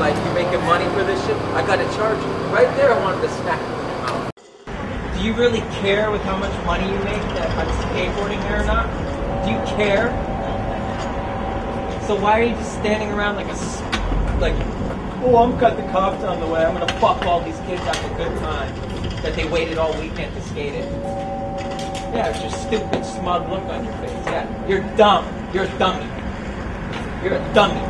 like, you're making money for this shit? I gotta charge you. Right there, I wanted to smack him in the mouth. Do you really care with how much money you make that I'm skateboarding here or not? Do you care? So why are you just standing around like a, like, oh, I'm got the cops on the way. I'm gonna fuck all these kids have a good time that they waited all weekend to skate it. Yeah, it's your stupid, smug look on your face. Yeah, you're dumb. You're a dummy. You're a dummy.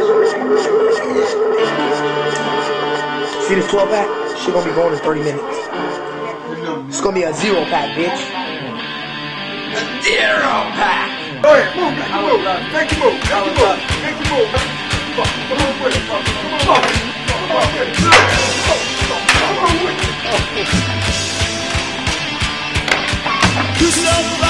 See this 12 pack? Shit gonna be going in 30 minutes. It's gonna be a zero pack, bitch. Zero pack. Go ahead, move, make your move. Make your move, make your move, make your move. Come on, come on with it, come on, come on, come on with it. Come on with it. You're so